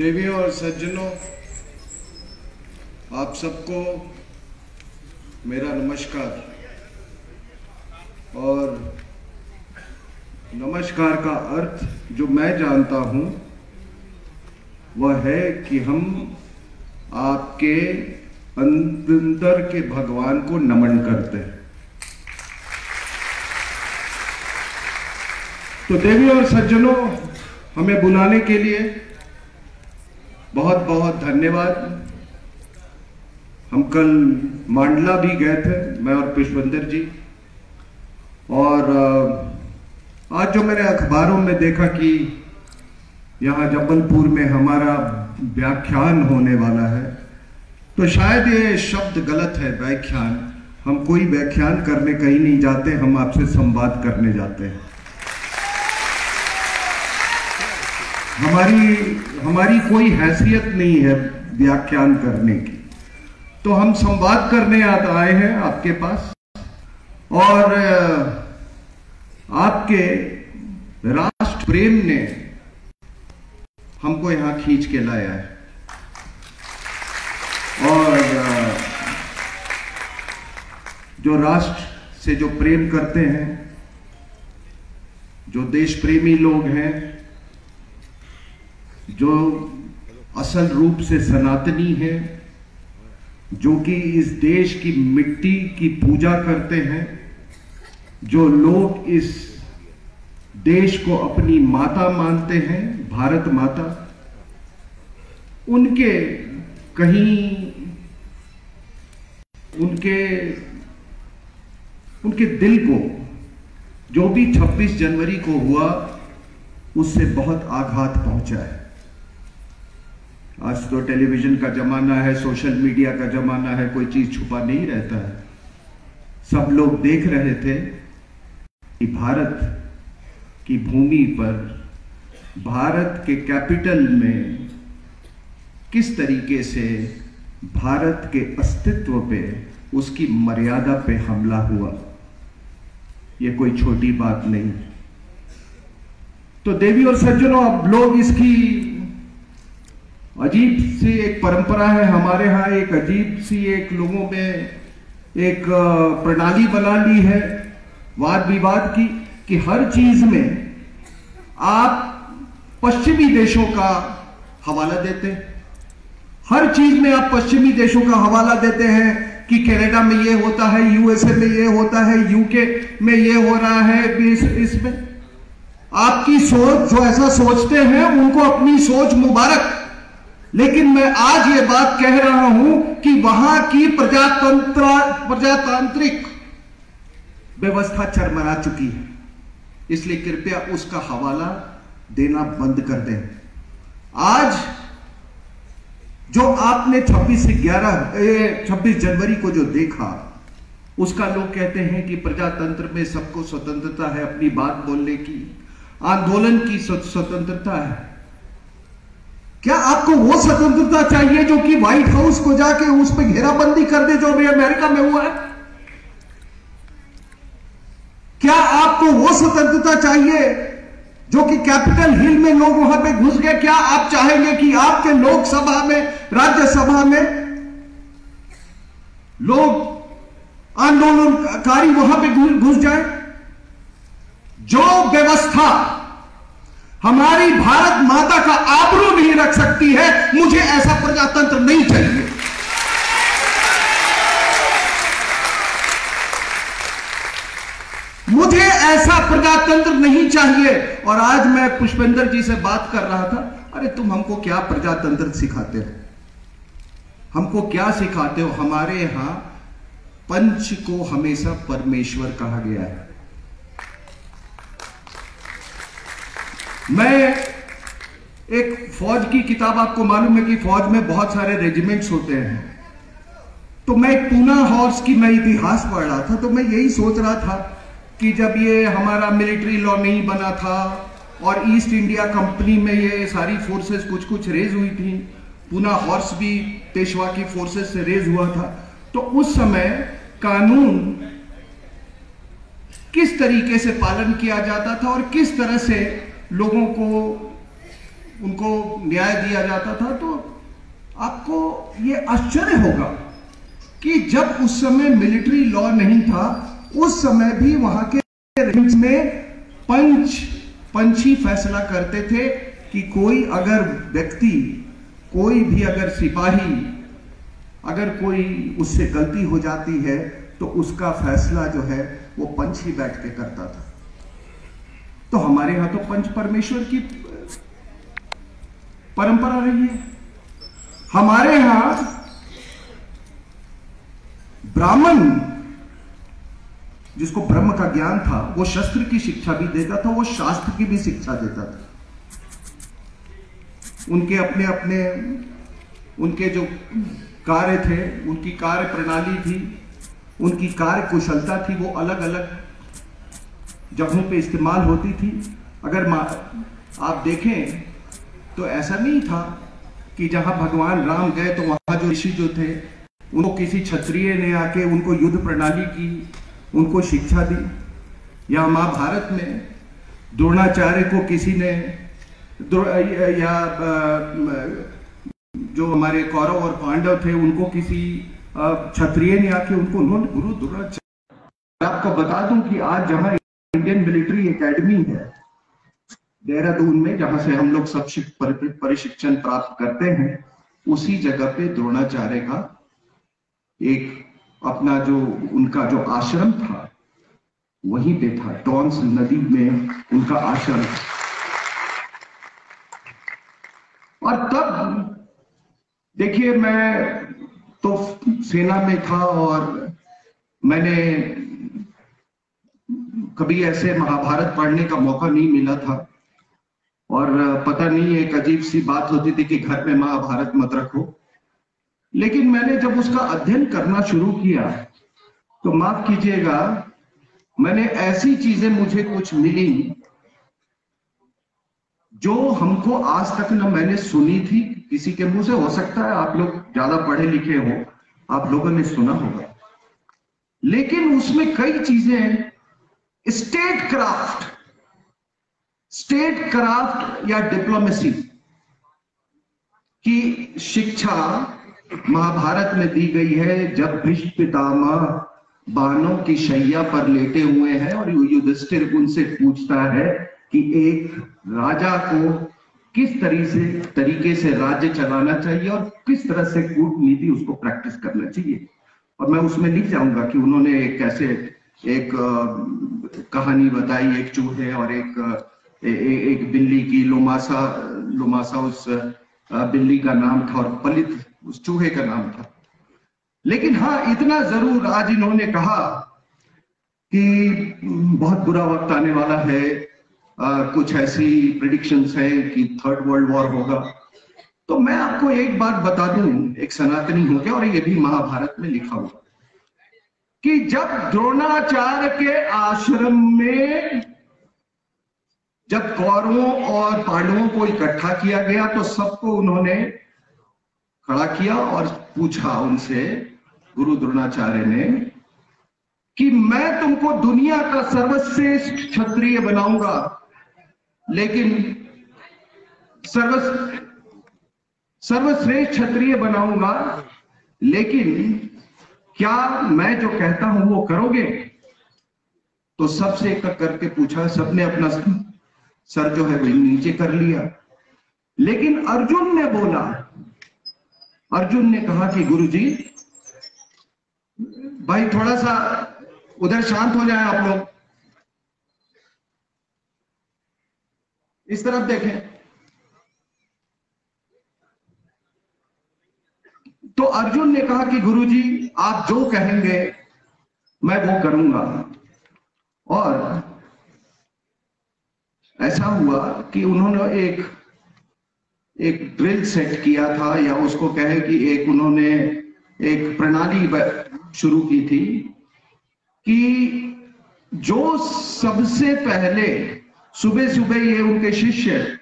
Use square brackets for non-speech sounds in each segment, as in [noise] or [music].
देवियों और सज्जनों, आप सबको मेरा नमस्कार। और नमस्कार का अर्थ जो मैं जानता हूँ, वह है कि हम आपके अंदर के भगवान को नमन करते हैं। तो देवी और सज्जनों, हमें बुलाने के लिए बहुत बहुत धन्यवाद। हम कल मांडला भी गए थे, मैं और पुष्पेंद्र जी। और आज जो मैंने अखबारों में देखा कि यहाँ जबलपुर में हमारा व्याख्यान होने वाला है तो शायद ये शब्द गलत है, व्याख्यान। हम कोई व्याख्यान करने कहीं नहीं जाते, हम आपसे संवाद करने जाते हैं। हमारी हमारी कोई हैसियत नहीं है व्याख्यान करने की। तो हम संवाद करने आए हैं आपके पास। और, आपके राष्ट्र प्रेम ने हमको यहाँ खींच के लाया है। और, जो राष्ट्र से जो प्रेम करते हैं, जो देश प्रेमी लोग हैं जो असल रूप से सनातनी है, जो कि इस देश की मिट्टी की पूजा करते हैं, जो लोग इस देश को अपनी माता मानते हैं, भारत माता, उनके कहीं, उनके उनके दिल को, जो भी 26 जनवरी को हुआ, उससे बहुत आघात पहुँचा है। आज तो टेलीविज़न का जमाना है, सोशल मीडिया का जमाना है, कोई चीज़ छुपा नहीं रहता है। सब लोग देख रहे थे कि भारत की भूमि पर, भारत के कैपिटल में किस तरीके से भारत के अस्तित्व पे उसकी मर्यादा पे हमला हुआ, ये कोई छोटी बात नहीं। तो देवी और सज्जनों, अब लोग इसकी अजीब सी एक परंपरा है। हमारे यहाँ एक अजीब सी एक लोगों में एक प्रणाली बना ली है वाद विवाद की कि हर चीज़ में आप पश्चिमी देशों का हवाला देते हैं। हर चीज़ में आप पश्चिमी देशों का हवाला देते हैं कि कनाडा में ये होता है यूएसए में ये होता है यूके में ये हो रहा है इस, इसमें। आपकी सोच जो ऐसा सोचते हैं उनको अपनी सोच मुबारक लेकिन मैं आज ये बात कह रहा हूँ कि वहाँ की प्रजातंत्र, प्रजातांत्रिक व्यवस्था चरमरा चुकी है। इसलिए कृपया उसका हवाला देना बंद कर दें। आज जो आपने 26 से 11 26 जनवरी को जो देखा, उसका लोग कहते हैं कि प्रजातंत्र में सबको स्वतंत्रता है अपनी बात बोलने की। आंदोलन की स्वतंत्रता है। क्या आपको वो स्वतंत्रता चाहिए जो कि व्हाइट हाउस को जाके उस पर घेराबंदी कर दे जो भी अमेरिका में हुआ है? क्या आपको वो स्वतंत्रता चाहिए जो कि कैपिटल हिल में लोग वहाँ पे घुस गए? क्या आप चाहेंगे कि आपके लोकसभा में, राज्यसभा में लोग आंदोलनकारी वहाँ पे घुस जाए? जो व्यवस्था हमारी भारत माता का आबरू नहीं रख सकती है। मुझे ऐसा प्रजातंत्र नहीं चाहिए। मुझे ऐसा प्रजातंत्र नहीं चाहिए। और आज मैं पुष्पेंद्र जी से बात कर रहा था। अरे, तुम हमको क्या प्रजातंत्र सिखाते हो? हमको क्या सिखाते हो? हमारे यहाँ पंच को हमेशा परमेश्वर कहा गया है। मैं एक फौज की किताब आपको मालूम है कि फौज में बहुत सारे रेजिमेंट्स होते हैं। तो मैं पूना हॉर्स की मैं इतिहास पढ़ रहा था तो मैं यही सोच रहा था कि जब ये हमारा मिलिट्री लॉ नहीं बना था और ईस्ट इंडिया कंपनी में ये सारी फोर्सेस कुछ कुछ रेज हुई थी पूना हॉर्स भी पेशवा की फोर्सेस से रेज हुआ था तो उस समय कानून किस तरीके से पालन किया जाता था और किस तरह से लोगों को उनको न्याय दिया जाता था तो आपको ये आश्चर्य होगा कि जब उस समय मिलिट्री लॉ नहीं था, उस समय भी वहाँ के में पंच, पंछी फैसला करते थे कि कोई अगर व्यक्ति, कोई भी अगर सिपाही, अगर कोई उससे गलती हो जाती है तो उसका फैसला जो है, वो पंच ही बैठ के करता था। हमारे यहाँ तो पंच परमेश्वर की परंपरा रही है। हमारे यहाँ ब्राह्मण, जिसको ब्रह्म का ज्ञान था, वो शस्त्र की शिक्षा भी देता था, वो शास्त्र की भी शिक्षा देता था। उनके अपने अपने, उनके जो कार्य थे, उनकी कार्य प्रणाली थी, उनकी कार्य कुशलता थी, वो अलग अलग जगहों पे इस्तेमाल होती थी। अगर आप देखें तो ऐसा नहीं था कि जहाँ भगवान राम गए तो वहाँ जो ऋषि जो थे, उनको किसी क्षत्रिय ने आके उनको युद्ध प्रणाली की, उनको शिक्षा दी। या महाभारत में द्रोणाचार्य को किसी ने या जो हमारे कौरव और पांडव थे, उनको किसी क्षत्रिय ने आके उनको उन्होंने गुरु द्रोणाचार्य आपको बता दूँ कि आज जहाँ इंडियन मिलिट्री एकेडमी है। देहरादून में जहाँ से हम लोग सब परिशिक्षण प्राप्त करते हैं, उसी जगह पे द्रोणाचार्य का एक अपना जो, उनका जो आश्रम था, वहीं पे था। टॉन्स नदी में उनका आश्रम और तब, देखिए मैं तो सेना में था और मैंने कभी ऐसे महाभारत पढ़ने का मौका नहीं मिला था। और पता नहीं, एक अजीब सी बात होती थी कि घर में महाभारत मत रखो। लेकिन मैंने जब उसका अध्ययन करना शुरू किया तो माफ़ कीजिएगा, मैंने ऐसी चीज़ें मुझे कुछ मिली, जो हमको आज तक न मैंने सुनी थी। किसी के मुँह से हो सकता है आप लोग ज़्यादा पढ़े लिखे हो, आप लोगों ने सुना होगा। लेकिन उसमें कई चीज़ें स्टेट क्राफ्ट स्टेट क्राफ्ट या डिप्लोमेसी की शिक्षा महाभारत में दी गई है, जब भीष्म पितामह बानों की शैया पर लेटे हुए हैं और युधिष्ठिर उनसे पूछता है कि एक राजा को किस तरीके से तरीके से राज्य चलाना चाहिए और किस तरह से कूटनीति उसको प्रैक्टिस करना चाहिए। और मैं उसमें लिख जाऊँगा कि उन्होंने कैसे एक कहानी बताई एक चूहे और एक ए, एक बिल्ली की लोमासा लोमासा उस बिल्ली का नाम था और पलित उस चूहे का नाम था। लेकिन हाँ इतना ज़रूर आज इन्होंने कहा कि बहुत बुरा वक्त आने वाला है आ, कुछ ऐसी प्रिडिक्शन है कि थर्ड वर्ल्ड वॉर होगा। तो मैं आपको एक बात बता दूँ एक सनातनी हो गया और ये भी महाभारत में लिखा हुआ कि जब द्रोणाचार्य के आश्रम में जब कौरवों और पांडवों को इकट्ठा किया गया तो सबको उन्होंने खड़ा किया और पूछा उनसे, गुरु द्रोणाचार्य ने, कि मैं तुमको दुनिया का सर्वश्रेष्ठ क्षत्रिय बनाऊँगा, लेकिन सर्व सर्वश्रेष्ठ क्षत्रिय बनाऊँगा, लेकिन क्या मैं जो कहता हूँ वो करोगे? तो सबसे एक करके पूछा, सबने अपना सर जो है वो नीचे कर लिया। लेकिन अर्जुन ने बोला, अर्जुन ने कहा कि गुरु जी भाई थोड़ा सा उधर शांत हो जाए आप लोग। इस तरफ़ देखें। तो अर्जुन ने कहा कि गुरुजी, आप जो कहेंगे, मैं वो करूँगा। और ऐसा हुआ कि उन्होंने एक एक ड्रिल सेट किया था, या उसको कहे कि एक उन्होंने एक प्रणाली शुरू की थी कि जो सबसे पहले सुबह सुबह ये उनके शिष्य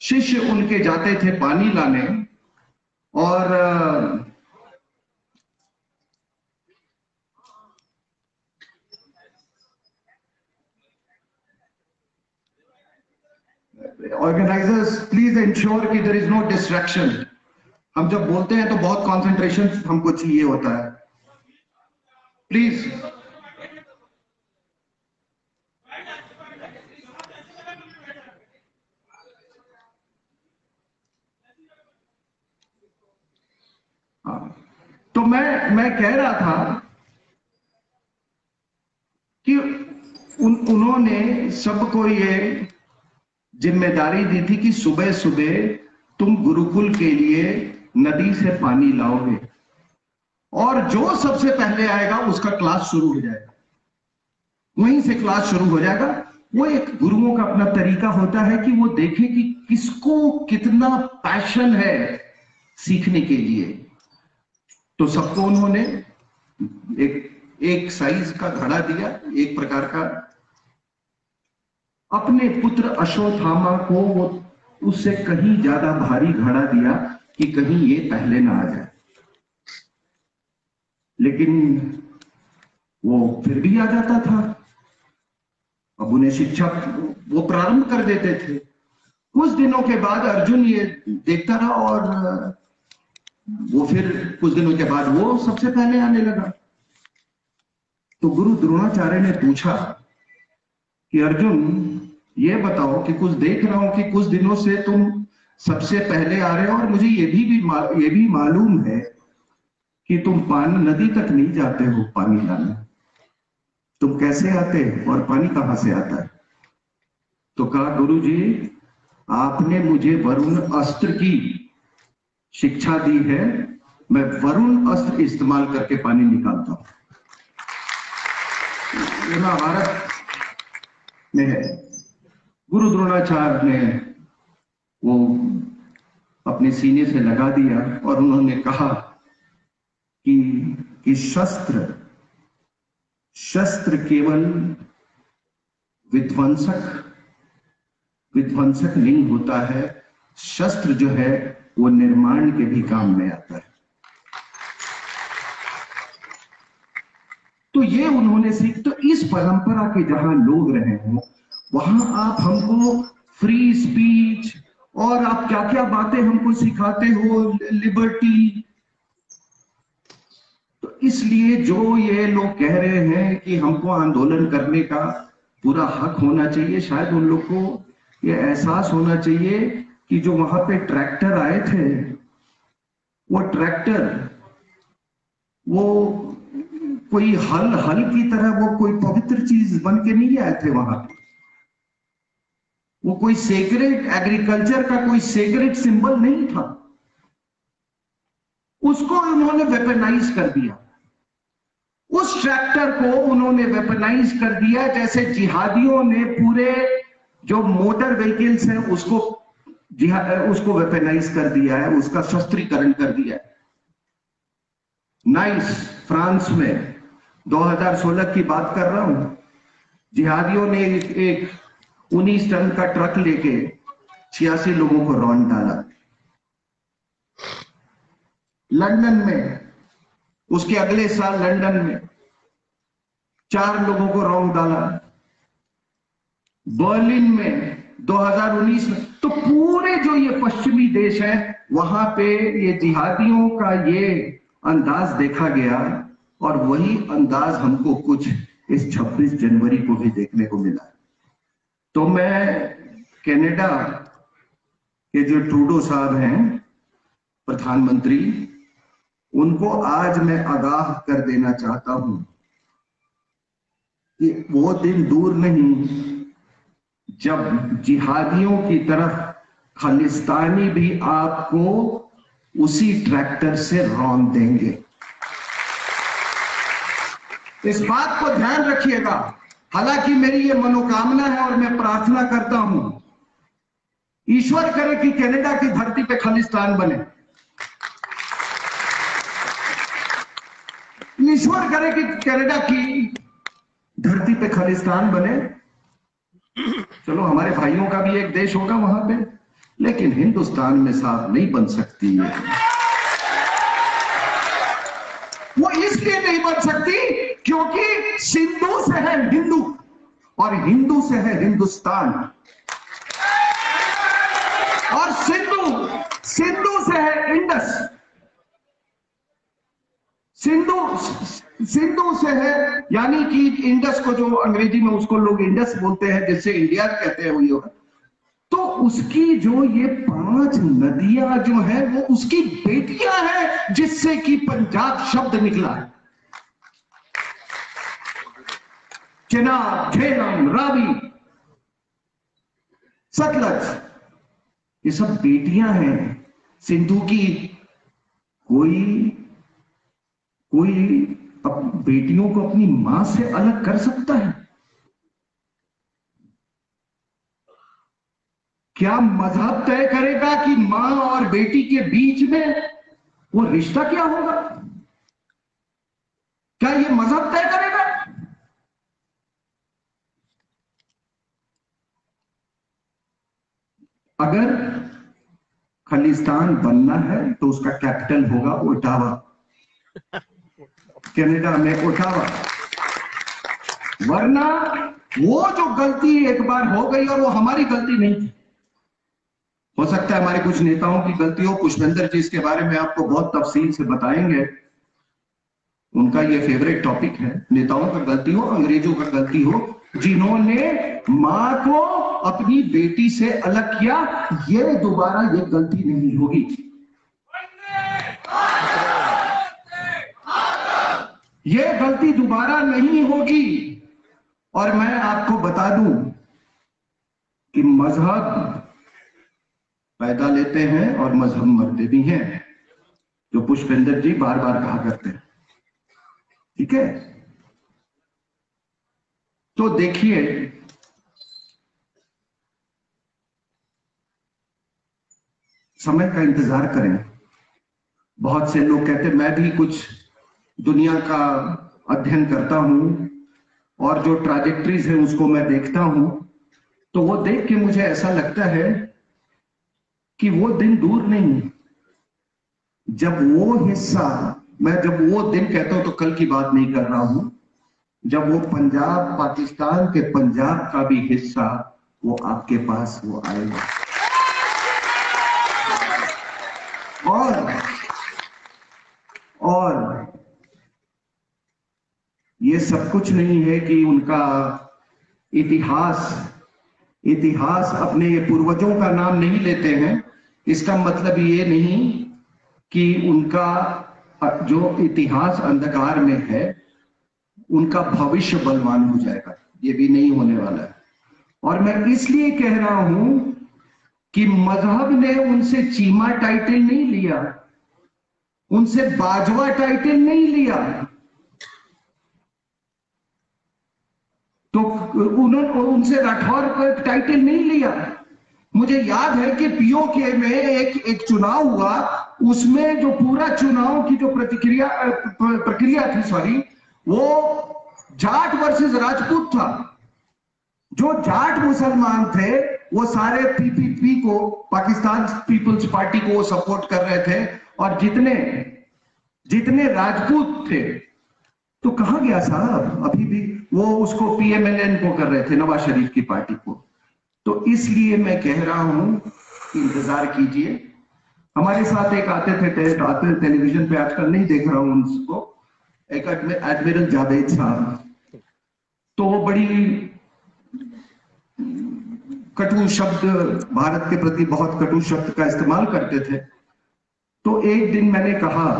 शिष्य उनके जाते थे पानी लाने, और ऑर्गेनाइजर्स प्लीज़ इंश्योर कि देर इज़ नो डिस्ट्रैक्शन हम जब बोलते हैं तो बहुत कंसंट्रेशन हमको चाहिए होता है। प्लीज़ हाँ, तो मैं मैं कह रहा था कि उन उन्होंने सबको ये ज़िम्मेदारी दी थी कि सुबह सुबह तुम गुरुकुल के लिए नदी से पानी लाओगे। और जो सबसे पहले आएगा, उसका क्लास शुरू हो जाएगा। वहीं से क्लास शुरू हो जाएगा। वो एक गुरुओं का अपना तरीका होता है कि वो देखे कि किसको कितना पैशन है सीखने के लिए। तो सबको उन्होंने एक एक साइज़ का घड़ा दिया, एक प्रकार का अपने पुत्र अश्वत्थामा को वो उससे कहीं ज़्यादा भारी घड़ा दिया कि कहीं ये पहले ना आ जाए। लेकिन वो फिर भी आ जाता था। अब उन्हें शिक्षा वो प्रारंभ कर देते थे। कुछ दिनों के बाद अर्जुन ये देखता रहा और वो फिर कुछ दिनों के बाद वो सबसे पहले आने लगा। तो गुरु द्रोणाचार्य ने पूछा कि अर्जुन ये बताओ कि कुछ देख रहा हूँ कि कुछ दिनों से तुम सबसे पहले आ रहे हो और मुझे ये भी, भी ये भी मालूम है कि तुम पानी नदी तक नहीं जाते हो पानी लाने। तुम कैसे आते हो और पानी कहाँ से आता है? तो कहा गुरु जी आपने मुझे वरुण अस्त्र की शिक्षा दी है। मैं वरुण अस्त्र इस्तेमाल करके पानी निकालता हूँ। महाभारत में है। गुरु द्रोणाचार्य ने वो अपने सीने से लगा दिया और उन्होंने कहा कि, कि शस्त्र शस्त्र केवल विध्वंसक विध्वंसक लिंग होता है। शस्त्र जो है वो निर्माण के भी काम में आता है। तो ये उन्होंने सीख तो इस परंपरा के जहाँ लोग रहे हो वहाँ आप हमको फ्री स्पीच और आप क्या क्या बातें हमको सिखाते हो लिबर्टी तो इसलिए जो ये लोग कह रहे हैं कि हमको आंदोलन करने का पूरा हक होना चाहिए, शायद उन लोग को ये एहसास होना चाहिए कि जो वहाँ पे ट्रैक्टर आए थे, वो ट्रैक्टर वो कोई हल हल की तरह वो कोई पवित्र चीज़ बन के नहीं आए थे वहाँ पे। वो कोई सेक्रेट एग्रीकल्चर का कोई सेक्रेट सिंबल नहीं था। उसको उन्होंने वेपनाइज कर दिया। उस ट्रैक्टर को उन्होंने वेपनाइज कर दिया जैसे जिहादियों ने पूरे जो मोटर व्हीकल्स हैं उसको उसको वेपनाइज कर दिया है उसका शस्त्रीकरण कर दिया है। नाइस फ्रांस में 2016 की बात कर रहा हूँ। जिहादियों ने एक, एक उन्नीस टन का ट्रक लेके छियासी लोगों को रौन डाला। लंदन में, उसके अगले साल लंदन में चार लोगों को रौन डाला। बर्लिन में 2019 में तो पूरे जो ये पश्चिमी देश है, वहाँ पे ये जिहादियों का ये अंदाज देखा गया और वही अंदाज हमको कुछ इस 26 जनवरी को भी देखने को मिला। तो मैं कनाडा के जो ट्रूडो साहब हैं, प्रधानमंत्री, उनको आज मैं आगाह कर देना चाहता हूँ कि वो दिन दूर नहीं, जब जिहादियों की तरफ़ खालिस्तानी भी आपको उसी ट्रैक्टर से रौन देंगे। इस बात को ध्यान रखिएगा। हालाँकि मेरी ये मनोकामना है और मैं प्रार्थना करता हूँ, ईश्वर करे कि कनाडा की धरती पे खालिस्तान बने। ईश्वर करे कि कनाडा की धरती पे खालिस्तान बने। चलो, हमारे भाइयों का भी एक देश होगा वहाँ पे, लेकिन हिंदुस्तान में साथ नहीं बन सकती है वो इसलिए नहीं बन सकती क्योंकि सिंधु से है हिंदू और हिंदू से है हिंदुस्तान। और सिंधु सिंधु से है इंडस। सिंधु सिंधु से है, यानी कि इंडस को जो अंग्रेज़ी में उसको लोग इंडस बोलते हैं जिससे इंडिया कहते हैं वही तो उसकी जो ये पाँच नदियाँ जो है, वो उसकी बेटियाँ हैं, जिससे कि पंजाब शब्द निकला। है चिनाब झेलम रावी। सतलज, ये सब बेटियाँ हैं। सिंधु की कोई कोई अब बेटियों को अपनी माँ से अलग कर सकता है? क्या मज़हब तय करेगा कि माँ और बेटी के बीच में वो रिश्ता क्या होगा? क्या ये मज़हब तय करेगा? अगर खालिस्तान बनना है तो उसका कैपिटल होगा ओटावा। [laughs] कनाडा में ओटावा। वरना वो जो गलती एक बार हो गई और वो हमारी गलती नहीं थी। हो सकता है हमारे कुछ नेताओं की गलती हो पुष्पेंद्र जी इसके बारे में आपको बहुत तफसील से बताएँगे। उनका ये फेवरेट टॉपिक है नेताओं का गलती हो अंग्रेज़ों का गलती हो जिन्होंने माँ को अपनी बेटी से अलग किया, ये दोबारा ये गलती नहीं होगी। ये गलती दोबारा नहीं होगी। और मैं आपको बता दूँ कि मज़हब पैदा लेते हैं और मज़हब मरते भी हैं, जो पुष्पेंद्र जी बार बार कहा करते हैं। ठीक है? तो देखिए, समय का इंतज़ार करें। बहुत से लोग कहते मैं भी कुछ दुनिया का अध्ययन करता हूँ और जो ट्राजेक्ट्रीज है उसको मैं देखता हूँ। तो वो देख के मुझे ऐसा लगता है कि वो दिन दूर नहीं जब वो हिस्सा, मैं जब वो दिन कहता हूँ तो कल की बात नहीं कर रहा हूँ। जब वो पंजाब, पाकिस्तान के पंजाब का भी हिस्सा, वो आपके पास वो आएगा। और और ये सब कुछ नहीं है कि उनका इतिहास इतिहास अपने पूर्वजों का नाम नहीं लेते हैं। इसका मतलब ये नहीं कि उनका जो इतिहास अंधकार में है उनका भविष्य बलवान हो जाएगा। ये भी नहीं होने वाला है। और मैं इसलिए कह रहा हूँ कि मज़हब ने उनसे चीमा टाइटल नहीं लिया, उनसे बाजवा टाइटल नहीं लिया। तो उन्होंने उनसे राठौर का टाइटल नहीं लिया। मुझे याद है कि पीओके में एक एक चुनाव हुआ, उसमें जो पूरा चुनाव की जो प्रतिक्रिया प्रक्रिया थी, सॉरी वो जाट वर्सेस राजपूत था। जो जाट मुसलमान थे, वो सारे पीपीपी को, पाकिस्तान पीपल्स पार्टी को सपोर्ट कर रहे थे और जितने जितने राजपूत थे तो कहा गया साहब? अभी भी वो उसको पीएमएलएन को कर रहे थे, नवाज़ शरीफ की पार्टी को। तो इसलिए मैं कह रहा हूँ इंतज़ार कीजिए। हमारे साथ एक आते थे आते टेलीविज़न पे आजकल नहीं देख रहा हूँ उसको एक एडमिरल जावेद साहब तो वो बड़ी कटु शब्द भारत के प्रति बहुत कटु शब्द का इस्तेमाल करते थे। तो एक दिन मैंने कहा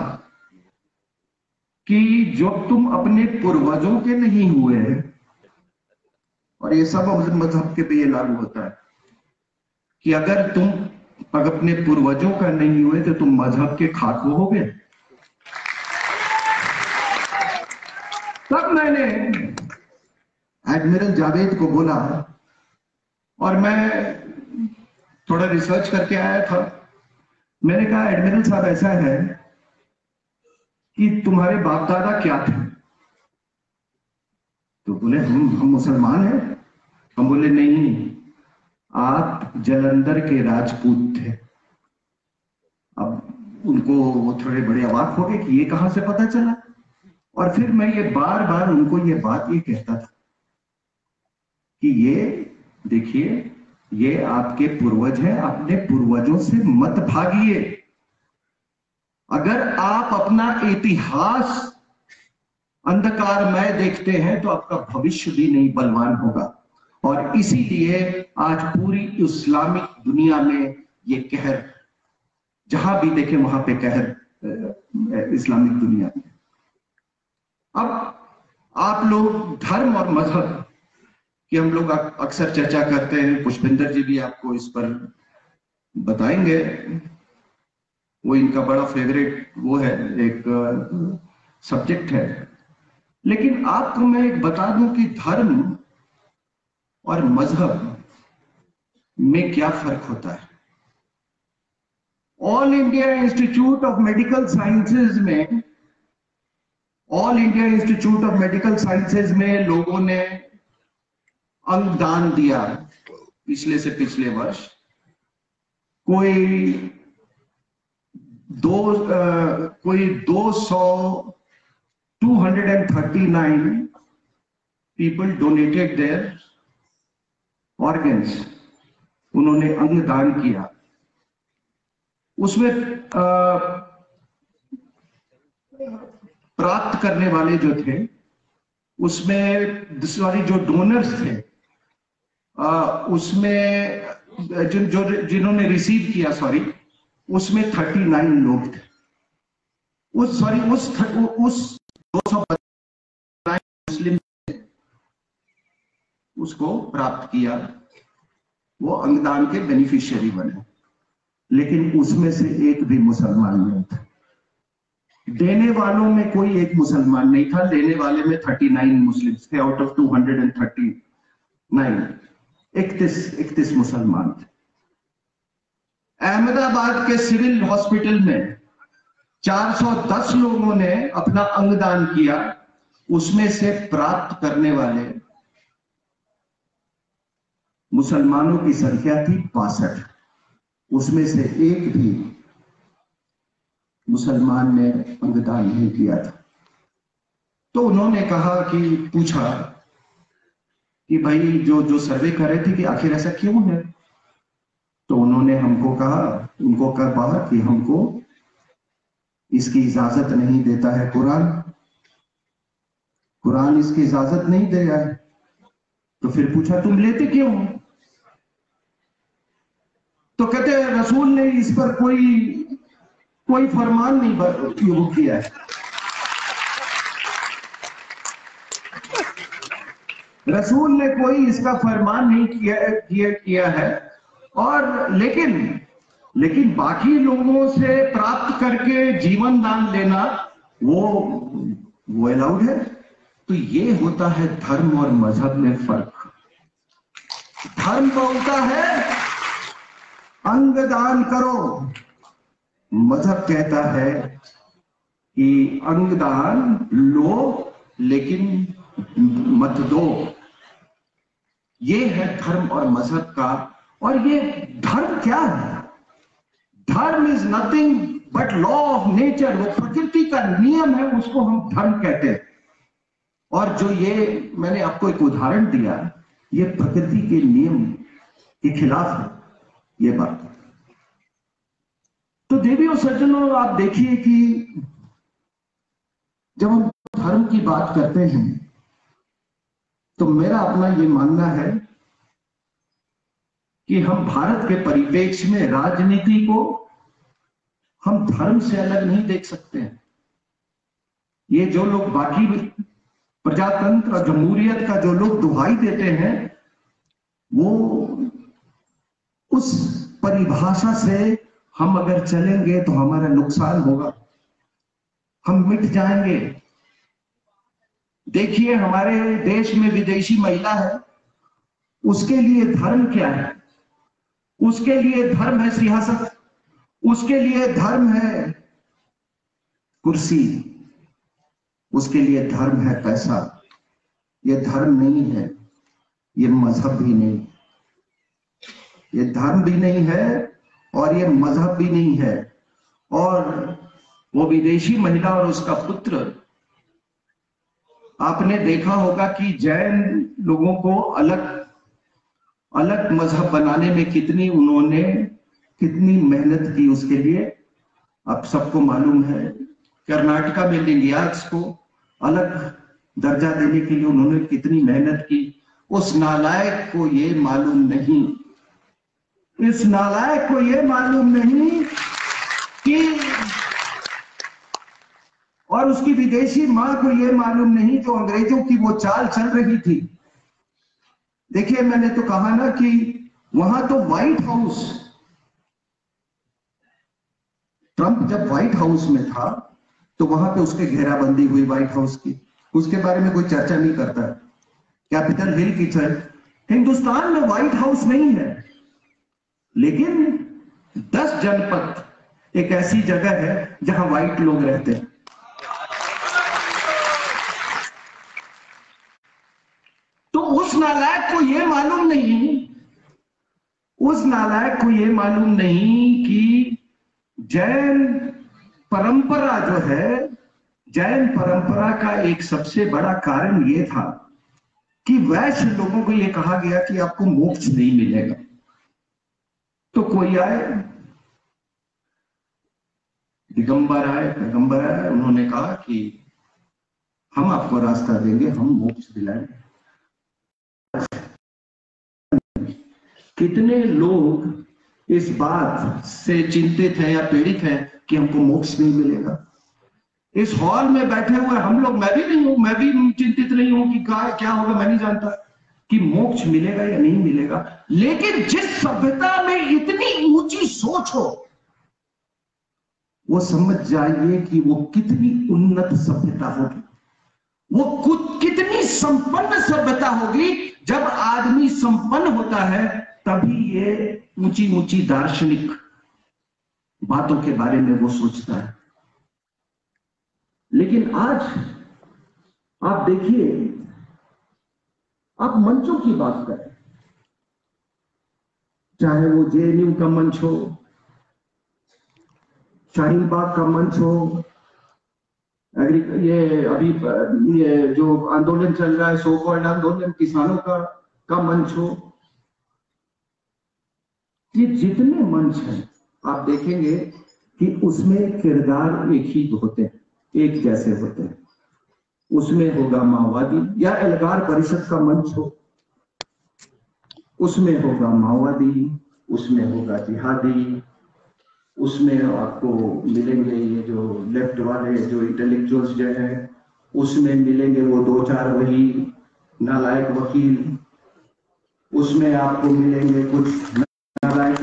कि जो तुम अपने पूर्वजों के नहीं हुए और ये सब मज़हब के पे ये लागू होता है, कि अगर तुम अपने पूर्वजों का नहीं हुए तो तुम मज़हब के खाको हो गए। तब मैंने। एडमिरल जावेद को बोला, और मैं थोड़ा रिसर्च करके आया था। मैंने कहा एडमिरल साहब, ऐसा है कि तुम्हारे बाप दादा क्या थे? तो बोले, हम हम मुसलमान हैं। हम बोले, नहीं, आप जलंधर के राजपूत थे। अब उनको वो थोड़े बड़े अवाक हो गए कि ये कहाँ से पता चला? और फिर मैं ये बार बार उनको ये बात ये कहता था कि ये देखिए, ये आपके पूर्वज हैं, अपने पूर्वजों से मत भागिए। अगर आप अपना इतिहास अंधकारमय देखते हैं तो आपका भविष्य भी नहीं बलवान होगा। और इसीलिए आज पूरी इस्लामिक दुनिया में ये कहर, जहाँ भी देखे वहाँ पे कहर इस्लामिक दुनिया में। अब आप लोग धर्म और मज़हब की हम लोग अक्सर चर्चा करते हैं। पुष्पिंदर जी भी आपको इस पर बताएँगे। वो इनका बड़ा फेवरेट वो है, एक सब्जेक्ट है। लेकिन आपको मैं एक बता दूँ कि धर्म और मज़हब में क्या फ़र्क होता है। All India Institute of Medical Sciences में All India Institute of Medical Sciences में लोगों ने अंगदान दिया पिछले से पिछले वर्ष। कोई दो आ, कोई दो सौ two hundred and thirty nine people donated their organs उन्होंने अंग दान किया। उसमें प्राप्त करने वाले जो थे उसमें सॉरी जो डोनर्स थे आ, उसमें जिन जो जिन्होंने रिसीव किया सॉरी उसमें थर्टी नाइन लोग थे। उस सॉरी उस उस दो सौ मुस्लिम उसको प्राप्त किया। वो अंगदान के बेनिफिशियरी बने। लेकिन उसमें से एक भी मुसलमान नहीं था। देने वालों में कोई एक मुसलमान नहीं था, लेने वाले में 39 मुस्लिम थे आउट ऑफ़ 239 इकतीस इकतीस मुसलमान थे। अहमदाबाद के सिविल हॉस्पिटल में 410 लोगों ने अपना अंगदान किया, उसमें से प्राप्त करने वाले मुसलमानों की संख्या थी बासठ। उसमें से एक भी मुसलमान ने अंगदान नहीं किया था। तो उन्होंने कहा कि, पूछा कि भाई, जो जो सर्वे कर रहे थे कि आखिर ऐसा क्यों है? तो उन्होंने हमको कहा, उनको कहा कि हमको इसकी इजाज़त नहीं देता है कुरान। कुरान इसकी इजाज़त नहीं दे रहा है। तो फिर पूछा, तुम लेते क्यों तो कहते रसूल ने इस पर कोई कोई फरमान नहीं वो किया है? रसूल ने कोई इसका फरमान नहीं किया किया किया है। और लेकिन लेकिन बाकी लोगों से प्राप्त करके जीवन दान देना, वो वो अलाउड है? तो ये होता है धर्म और मज़हब में फ़र्क। धर्म बोलता है, अंगदान करो। मज़हब कहता है कि अंगदान लो, लेकिन मत दो। ये है धर्म और मज़हब का, और ये धर्म क्या है? Dharma is nothing but law of nature वो प्रकृति का नियम है, उसको हम धर्म कहते हैं। और जो ये, मैंने आपको एक उदाहरण दिया, ये प्रकृति के नियम के खिलाफ है। ये बात। तो और सज्जनों, आप देखिए कि जब हम धर्म की बात करते हैं तो मेरा अपना ये मानना है कि हम भारत के परिप्रेक्ष्य में राजनीति को हम धर्म से अलग नहीं देख सकते हैं। ये जो लोग बाकी प्रजातंत्र और जमहूरियत का जो लोग दुहाई देते हैं, वो उस परिभाषा से हम अगर चलेंगे तो हमारा नुकसान होगा। हम मिट जाएँगे। देखिए, हमारे देश में विदेशी महिला है। उसके लिए धर्म क्या है? उसके लिए धर्म है सियासत उसके लिए धर्म है कुर्सी। उसके लिए धर्म है पैसा। ये धर्म नहीं है। ये मज़हब भी नहीं। ये धर्म भी नहीं है और ये मज़हब भी नहीं है। और वो विदेशी महिला और उसका पुत्र, आपने देखा होगा कि जैन लोगों को अलग अलग मज़हब बनाने में कितनी उन्होंने, कितनी मेहनत की उसके लिए। आप सबको मालूम है, कर्नाटका में लिंगियाज को अलग दर्जा देने के लिए उन्होंने कितनी मेहनत की। उस नालायक को ये मालूम नहीं। इस नालायक को यह मालूम नहीं कि और उसकी विदेशी माँ को यह मालूम नहीं जो अंग्रेज़ों की वो चाल चल रही थी। देखिए, मैंने तो कहा ना कि वहाँ तो व्हाइट हाउस ट्रंप जब व्हाइट हाउस में था तो वहाँ पे उसके घेराबंदी हुई व्हाइट हाउस की। उसके बारे में कोई चर्चा नहीं करता। कैपिटल हिल की चर्च हिंदुस्तान में व्हाइट हाउस नहीं है। लेकिन दस जनपद एक ऐसी जगह है जहाँ व्हाइट लोग रहते हैं। तो उस नालायक को यह मालूम नहीं, उस नालायक को यह मालूम नहीं कि जैन परंपरा जो है, जैन परंपरा का एक सबसे बड़ा कारण यह था कि वैश्य लोगों को यह कहा गया कि आपको मोक्ष नहीं मिलेगा। कोई आए? दिगंबर आए, पैगंबर आए, उन्होंने कहा कि हम आपको रास्ता देंगे, हम मोक्ष दिलाएँगे। कितने लोग इस बात से चिंतित हैं या पीड़ित हैं कि हमको मोक्ष नहीं मिलेगा? इस हॉल में बैठे हुए हम लोग, मैं भी नहीं हूँ, मैं भी चिंतित नहीं हूँ कि क्या क्या होगा, मैं नहीं जानता। कि मोक्ष मिलेगा या नहीं मिलेगा, लेकिन जिस सभ्यता में इतनी ऊँची सोच हो, वो समझ जाइए कि वो कितनी उन्नत सभ्यता होगी। वो कुछ कितनी संपन्न सभ्यता होगी। जब आदमी संपन्न होता है, तभी ये ऊँची ऊँची दार्शनिक बातों के बारे में वो सोचता है। लेकिन आज आप देखिए आप मंचों की बात करें। चाहे वो जेएनयू का मंच हो, शाहीन बाग का मंच हो ये अभी, ये जो आंदोलन चल रहा है सो कॉल्ड आंदोलन किसानों का का मंच हो, ये जितने मंच हैं, आप देखेंगे कि उसमें किरदार एक ही होते हैं, एक जैसे होते हैं। उसमें होगा माओवादी। या एलगार परिषद का मंच हो, उसमें होगा माओवादी, उसमें होगा जिहादी, उसमें आपको मिलेंगे ये जो लेफ़्ट वाले, जो इंटेलेक्चुअल्स जो है, उसमें मिलेंगे वो दो चार वही नालायक वकील, उसमें आपको मिलेंगे कुछ नालायक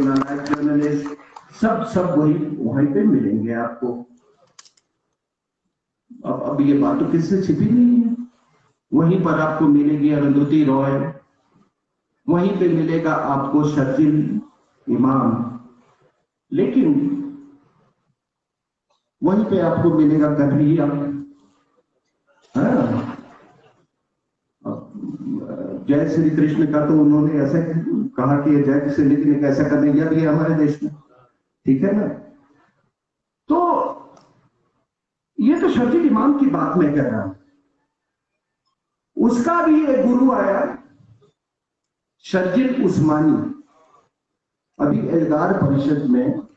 नालायक जर्नलिस्ट सब सब वही, वहीं पे मिलेंगे आपको। अब ये बात तो किससे छिपी नहीं है। वहीं पर आपको मिलेगी अरुंधति रॉय। वहीं पे मिलेगा आपको शर्जिल इमाम। लेकिन वहीं पे आपको मिलेगा कन्हैया। हाँ। जय श्री कृष्ण का तो उन्होंने ऐसा कहा कि जय श्री लेकिन ऐसा कन्हैया भी है हमारे देश में। ठीक है ना तो ये तो शर्जिल इमाम की बात मैं कह रहा हूँ। उसका भी एक गुरु आया, शर्जिल उस्मानी। अभी एलगार परिषद में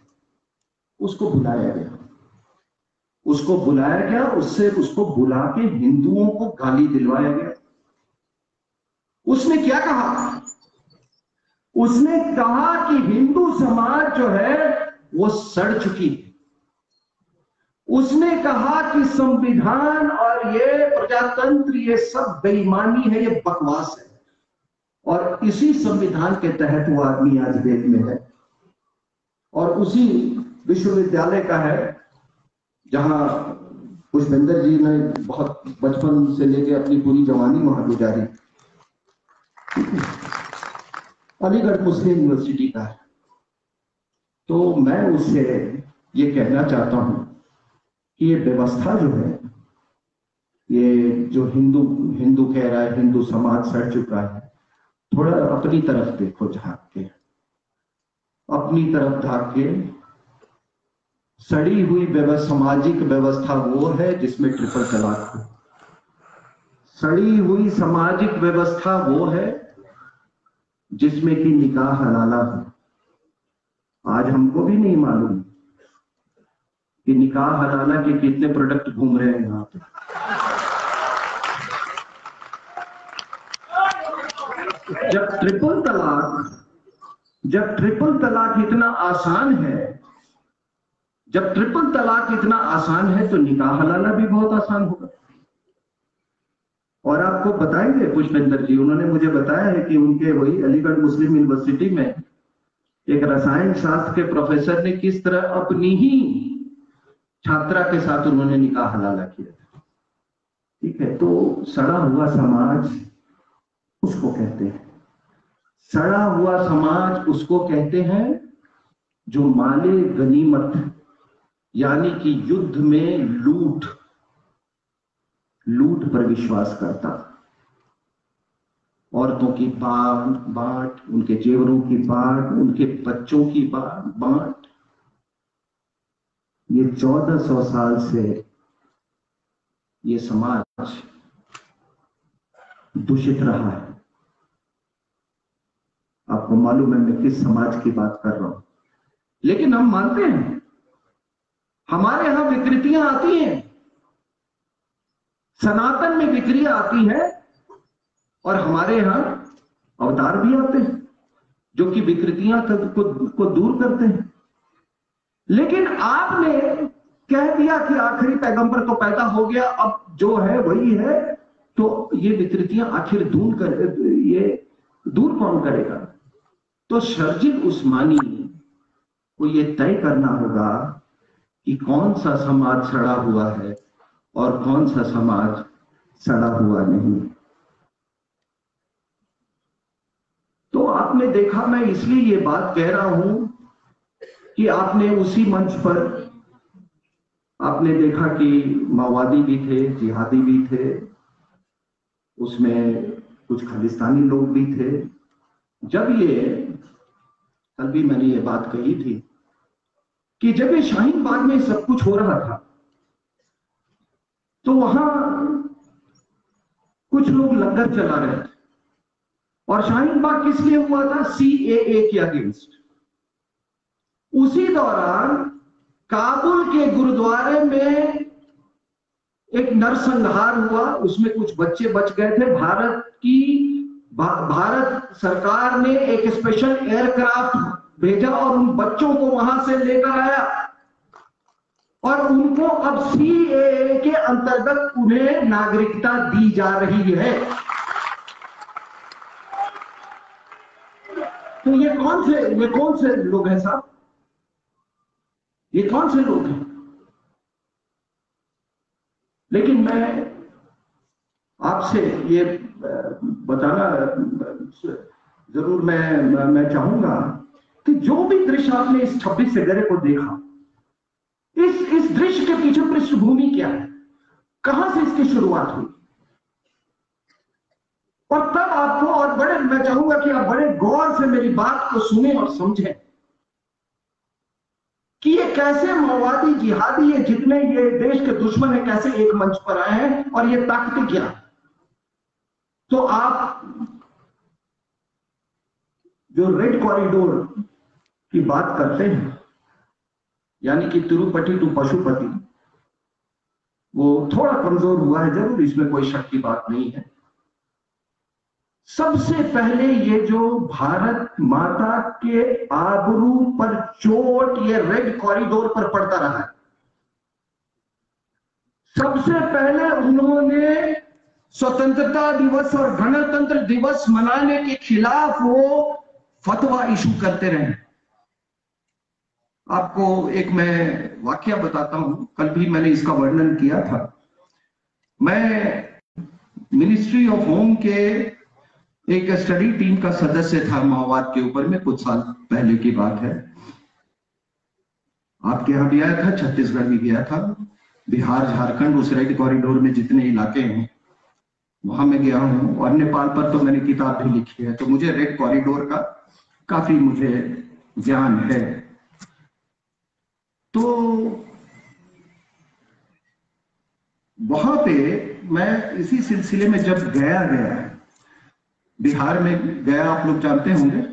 उसको बुलाया गया। उसको बुलाया गया, उससे उसको बुला के हिंदुओं को गाली दिलवाया गया। उसने क्या कहा? उसने कहा कि हिंदू समाज जो है, वो सड़ चुकी है। उसने कहा कि संविधान और ये प्रजातंत्र, ये सब बेईमानी है, ये बकवास है। और इसी संविधान के तहत वो आदमी आज देश में है। और उसी विश्वविद्यालय का है, जहाँ पुष्पेंद्र जी ने बहुत बचपन से लेके अपनी पूरी जवानी वहाँ गुजारी। अलीगढ़ मुस्लिम यूनिवर्सिटी का है। तो मैं उससे ये कहना चाहता हूँ ये व्यवस्था जो है, ये जो हिंदू हिंदू कह रहा है, हिंदू समाज सड़ चुका है, थोड़ा अपनी तरफ़ देखो झाँक के। अपनी तरफ़ झाँक के। सड़ी हुई सामाजिक व्यवस्था वो है जिसमें ट्रिपल तलाक हो। सड़ी हुई सामाजिक व्यवस्था वो है जिसमें कि निकाह हलाला हो। आज हमको भी नहीं मालूम। कि निकाह हलाला के कितने प्रोडक्ट घूम रहे हैं यहाँ पे। जब ट्रिपल तलाक, जब ट्रिपल तलाक इतना आसान है, जब ट्रिपल तलाक इतना आसान है तो निकाह हलाना भी बहुत आसान होगा। और आपको बताएँगे, पुष्पेंद्र जी, उन्होंने मुझे बताया है कि उनके वही अलीगढ़ मुस्लिम यूनिवर्सिटी में एक रसायन शास्त्र के प्रोफेसर ने किस तरह अपनी ही छात्रा के साथ उन्होंने निकाह हलाला किया था। ठीक है तो सड़ा हुआ समाज उसको कहते हैं। सड़ा हुआ समाज उसको कहते हैं जो माले गनीमत, यानी कि युद्ध में लूट लूट पर विश्वास करता। औरतों की बांट बांट, उनके जेवरों की बांट, उनके बच्चों की बांट। ये चौदह सौ साल से ये समाज दूषित रहा है। आपको मालूम है मैं किस समाज की बात कर रहा हूँ। लेकिन हम मानते हैं हमारे यहाँ विकृतियाँ आती हैं। सनातन में विक्रिया आती है और हमारे यहाँ अवतार भी आते हैं जो कि विकृतियाँ को, को दूर करते हैं। लेकिन आपने कह दिया कि आखिरी पैगंबर तो पैदा हो गया, अब जो है वही है तो ये विकृतियाँ आखिर दूर कर, ये दूर कौन करेगा? तो शर्जिल उस्मानी को ये तय करना होगा कि कौन सा समाज सड़ा हुआ है और कौन सा समाज सड़ा हुआ नहीं। तो आपने देखा, मैं इसलिए ये बात कह रहा हूँ कि आपने उसी मंच पर आपने देखा कि माओवादी भी थे, जिहादी भी थे, उसमें कुछ खालिस्तानी लोग भी थे। जब ये, कल भी मैंने ये बात कही थी कि जब ये शाहीन बाग में सब कुछ हो रहा था तो वहाँ कुछ लोग लंगर चला रहे थे। और शाहीन बाग किस लिए हुआ था? सी ए के अगेंस्ट। उसी दौरान काबुल के गुरुद्वारे में एक नरसंहार हुआ, उसमें कुछ बच्चे बच गए थे। भारत की भारत सरकार ने एक स्पेशल एयरक्राफ्ट भेजा और उन बच्चों को वहाँ से लेकर आया। और उनको अब सी के अंतर्गत उन्हें नागरिकता दी जा रही है। तो ये कौन से, ये कौन से लोग हैं साहब? ये कौन से लोग हैं? लेकिन मैं आपसे ये बताना ज़रूर मैं मैं चाहूँगा कि जो भी दृश्य आपने इस छब्बीस से को देखा, इस इस दृश्य के पीछे पृष्ठभूमि क्या है? कहाँ से इसकी शुरुआत हुई? और तब आपको, और बड़े, मैं चाहूँगा कि आप बड़े गौर से मेरी बात को सुने और समझें। कैसे माओवादी जिहादी है? जितने ये देश के दुश्मन है, कैसे एक मंच पर आए हैं? और ये ताकतें क्या? तो आप जो रेड कॉरिडोर की बात करते हैं, यानी कि तिरुपति टू पशुपति, वो थोड़ा कमज़ोर हुआ है, ज़रूर इसमें कोई शक की बात नहीं है। सबसे पहले ये जो भारत माता के आबरू पर चोट, ये रेड कॉरिडोर पर पड़ता रहा है। सबसे पहले उन्होंने स्वतंत्रता दिवस और गणतंत्र दिवस मनाने के खिलाफ वो फतवा इशू करते रहे। आपको एक मैं वाक्य बताता हूँ। कल भी मैंने इसका वर्णन किया था। मैं मिनिस्ट्री ऑफ़ होम के एक स्टडी टीम का सदस्य था माओवाद के ऊपर में, कुछ साल पहले की बात है। आपके यहाँ भी आया था, छत्तीसगढ़ भी गया था। बिहार, झारखंड, उस रेड कॉरिडोर में जितने इलाके हैं, वहाँ मैं गया हूँ। और नेपाल पर तो मैंने किताब भी लिखी है। तो मुझे रेड कॉरिडोर का काफ़ी मुझे ज्ञान है। तो वहाँ पे मैं इसी सिलसिले में जब गया गया बिहार में गया, आप लोग जानते होंगे।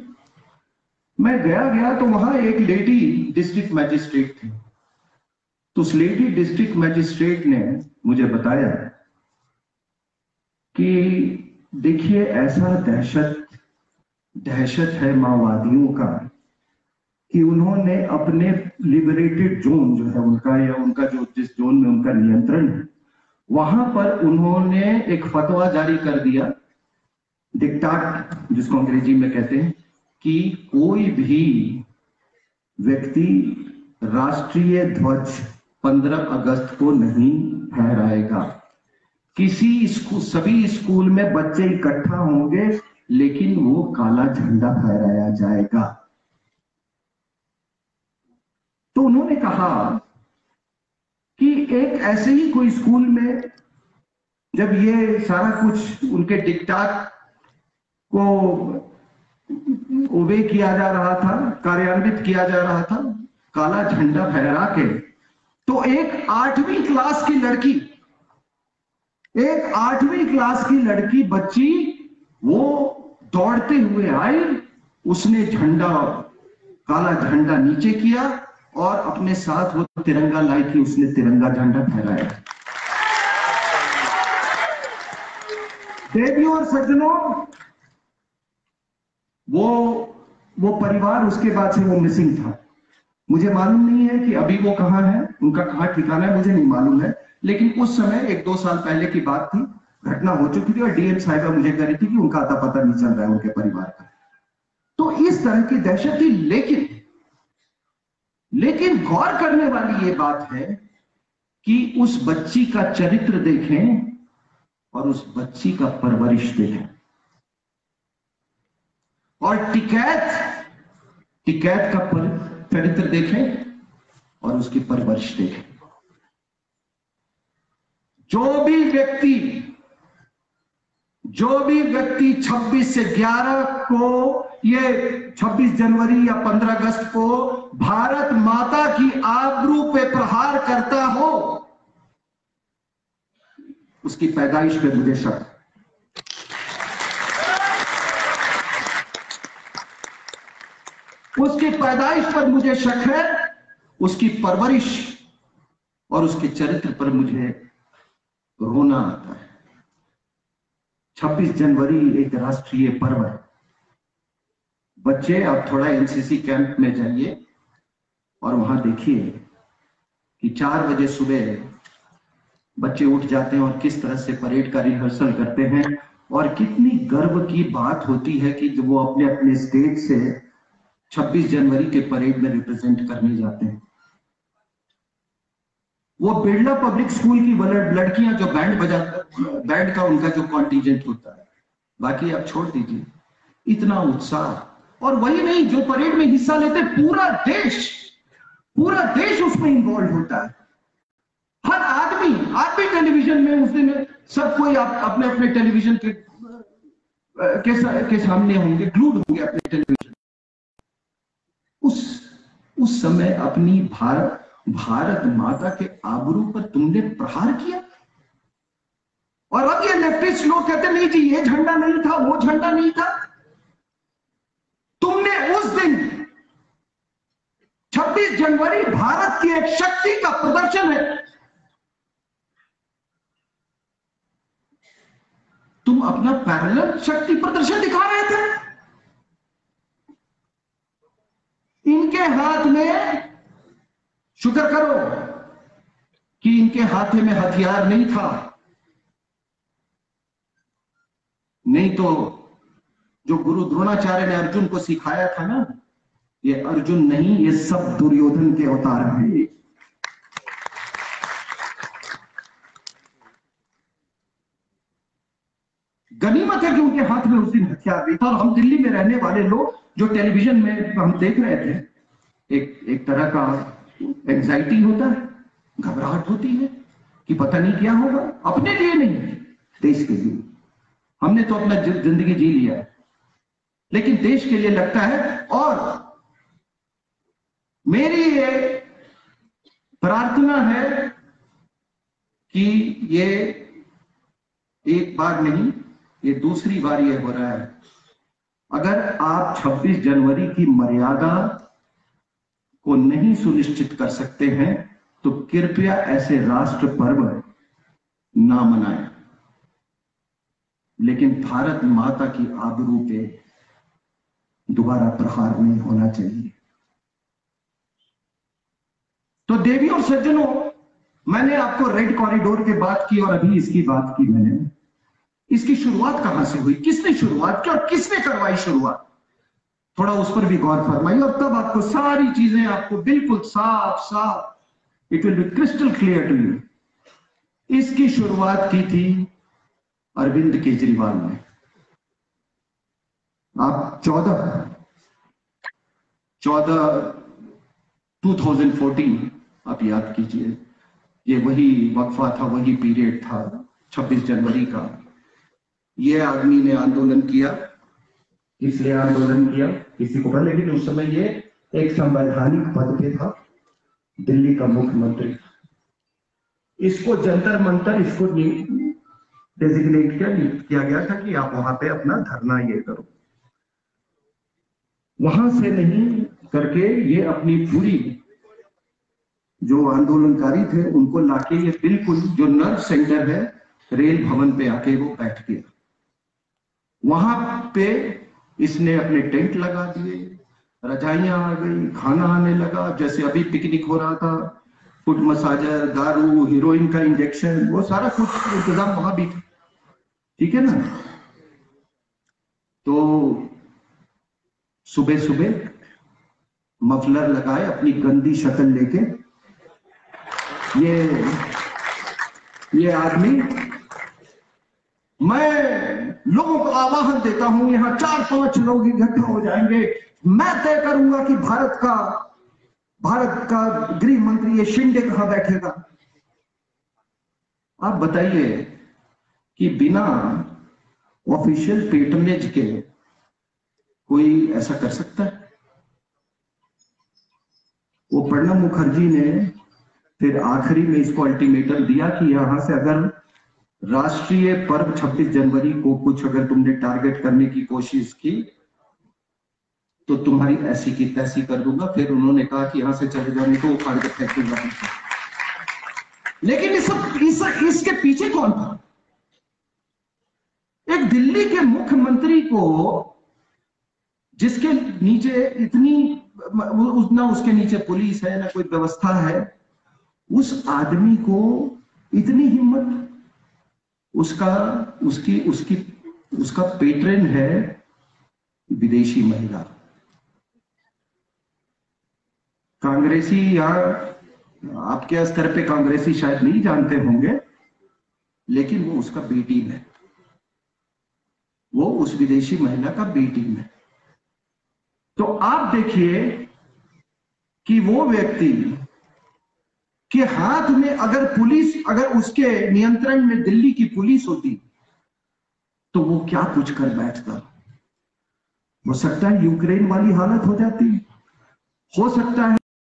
मैं गया गया तो वहाँ एक लेडी डिस्ट्रिक्ट मैजिस्ट्रेट थी। तो उस लेडी डिस्ट्रिक्ट मैजिस्ट्रेट ने मुझे बताया कि देखिए, ऐसा दहशत दहशत है माओवादियों का कि उन्होंने अपने लिबरेटेड जोन जो है उनका या उनका जो जिस जोन में उनका नियंत्रण है, वहाँ पर उन्होंने एक फतवा जारी कर दिया डिक्टाट जिसको अंग्रेज़ी में कहते हैं, कि कोई भी व्यक्ति राष्ट्रीय ध्वज 15 अगस्त को नहीं फहराएगा किसी स्कूल सभी स्कूल में बच्चे इकट्ठा होंगे, लेकिन वो काला झंडा फहराया जाएगा। तो उन्होंने कहा कि एक ऐसे ही कोई स्कूल में, जब ये सारा कुछ उनके डिक्टाट को ओबे किया जा रहा था, कार्यान्वित किया जा रहा था, काला झंडा फहरा के। तो एक आठवीं क्लास की लड़की, एक आठवीं क्लास की लड़की बच्ची, वो दौड़ते हुए आई, उसने झंडा, काला झंडा नीचे किया और अपने साथ वो तिरंगा लाई थी उसने तिरंगा झंडा फहराया। देवियों और सज्जनों वो वो परिवार उसके बाद से वो मिसिंग था। मुझे मालूम नहीं है कि अभी वो कहाँ है, उनका कहाँ ठिकाना है, मुझे नहीं मालूम है। लेकिन उस समय, एक दो साल पहले की बात थी, घटना हो चुकी थी और डीएम साहिबा मुझे कह रही थी कि उनका अता पता नहीं चल रहा है उनके परिवार का। तो इस तरह की दहशत थी, लेकिन लेकिन गौर करने वाली ये बात है कि उस बच्ची का चरित्र देखें और उस बच्ची का परवरिश देखें। और टिकैत टिकैत का चरित्र देखें और उसकी परवरिश देखें। जो भी व्यक्ति, जो भी व्यक्ति 26 से 11 को ये 26 जनवरी या 15 अगस्त को भारत माता की आबरू पे प्रहार करता हो, उसकी पैदाइश पे मुझे शक उसकी पैदाइश पर मुझे शक है, उसकी परवरिश और उसके चरित्र पर मुझे रोना आता है। 26 जनवरी एक राष्ट्रीय पर्व है। बच्चे अब थोड़ा एनसीसी कैंप में जाइए और वहाँ देखिए कि चार बजे सुबह बच्चे उठ जाते हैं और किस तरह से परेड का रिहर्सल करते हैं और कितनी गर्व की बात होती है कि जो वो अपने अपने स्टेज से 26 जनवरी के परेड में रिप्रेजेंट करने जाते हैं। वो बिरला पब्लिक स्कूल की लड़कियाँ जो बैंड बजा बैंड का उनका जो कॉन्टीजेंट होता है। बाकी आप छोड़ दीजिए। इतना उत्साह। और वही नहीं जो परेड में हिस्सा लेते पूरा देश पूरा देश उसमें इन्वॉल्व होता है। हर आदमी आप भी टेलीविज़न में उस दिन सब कोई आप अपने अपने टेलीविज़न के के, के सामने होंगे ग्लूड होंगे अपने टेलीविज़न उस उस समय अपनी भारत भारत माता के आबरू पर तुमने प्रहार किया? और अब ये लेफ्टिस्ट लोग कहते, नहीं जी, ये झंडा नहीं था, वो झंडा नहीं था। तुमने उस दिन 26 जनवरी भारत की एक शक्ति का प्रदर्शन है। तुम अपना पैरल शक्ति प्रदर्शन दिखा रहे थे। इनके हाथ में शुक्र करो कि इनके हाथे में हथियार नहीं था। नहीं तो जो गुरु द्रोणाचार्य ने अर्जुन को सिखाया था ना, ये अर्जुन नहीं, ये सब दुर्योधन के अवतार हैं। गनीमत है कि उनके हाथ में उस दिन हथियार नहीं था और हम दिल्ली में रहने वाले लोग जो टेलीविज़न में हम देख रहे थे, एक एक तरह का एंजाइटी होता है, घबराहट होती है कि पता नहीं क्या होगा। अपने लिए नहीं, देश के लिए। हमने तो अपना ज़िंदगी जी लिया लेकिन देश के लिए लगता है, और मेरी ये प्रार्थना है कि ये एक बार नहीं, ये दूसरी बार ये हो रहा है। अगर आप 26 जनवरी की मर्यादा को नहीं सुनिश्चित कर सकते हैं तो कृपया ऐसे राष्ट्र पर्व ना मनाएँ। लेकिन भारत माता की आबरू पे दोबारा प्रहार नहीं होना चाहिए। तो देवी और सज्जनों, मैंने आपको रेड कॉरिडोर के बात की और अभी इसकी बात की मैंने। इसकी शुरुआत कहाँ से हुई? किसने शुरुआत की और किसने करवाई शुरुआत? थोड़ा उस पर भी गौर फरमाइए और तब आपको सारी चीज़ें आपको बिल्कुल साफ़ साफ़, it will be crystal clear to you. इसकी शुरुआत की थी अरविंद केजरीवाल ने। आप चौदह चौदह 2014 आप याद कीजिए, ये वही वक्फा था, वही पीरियड था 26 जनवरी का। ये आदमी ने आंदोलन किया। इसलिए आंदोलन किया? किसी को लेकिन उस समय ये एक संवैधानिक पद पे था, दिल्ली का मुख्यमंत्री। इसको जंतर मंतर इसको डेजिग्नेट किया नियुक्त किया गया था कि आप वहाँ पे अपना धरना ये करो। वहाँ से नहीं करके ये अपनी पूरी जो आंदोलनकारी थे, उनको लाके ये बिल्कुल जो नर्व सेंटर है, रेल भवन पे आके वो बैठ गया। वहाँ पे इसने अपने टेंट लगा दिए, रजाइयाँ आ गई, खाना आने लगा, जैसे अभी पिकनिक हो रहा था फुट मसाजर, दारू, हीरोइन का इंजेक्शन, वो सारा कुछ इंतज़ाम वहाँ भी था। ठीक है ना? तो सुबह सुबह मफलर लगाए, अपनी गंदी शक्ल लेके। ये ये आदमी मैं लोगों को आवाहन देता हूँ, यहाँ चार पाँच लोग इकट्ठा हो जाएँगे। मैं तय करूँगा कि भारत का भारत का गृह मंत्री ये शिंदे कहाँ बैठेगा। आप बताइए कि बिना ऑफिशियल पेटनेज के कोई ऐसा कर सकता है? वो प्रणब मुखर्जी ने फिर आखिरी में इसको अल्टीमेटम दिया कि यहाँ से अगर राष्ट्रीय पर्व 26 जनवरी को कुछ अगर तुमने टारगेट करने की कोशिश की तो तुम्हारी ऐसी की तैसी कर दूँगा। फिर उन्होंने कहा कि यहाँ से चले जाने को उखाड़ के फेंक दूँगा। लेकिन इस, इस, इसके पीछे कौन था? एक दिल्ली के मुख्यमंत्री को जिसके नीचे इतनी ना उसके नीचे पुलिस है ना कोई व्यवस्था है उस आदमी को इतनी हिम्मत उसका, उसकी उसकी, उसका पेट्रेन है विदेशी महिला। कांग्रेसी या आपके स्तर पे कांग्रेसी शायद नहीं जानते होंगे, लेकिन वो उसका बी टीम है। वो उस विदेशी महिला का बी टीम है। तो आप देखिए कि वो व्यक्ति कि हाथ में अगर पुलिस, अगर उसके नियंत्रण में दिल्ली की पुलिस होती तो वो क्या कुछ कर बैठता हो सकता है यूक्रेन वाली हालत हो जाती। हो सकता है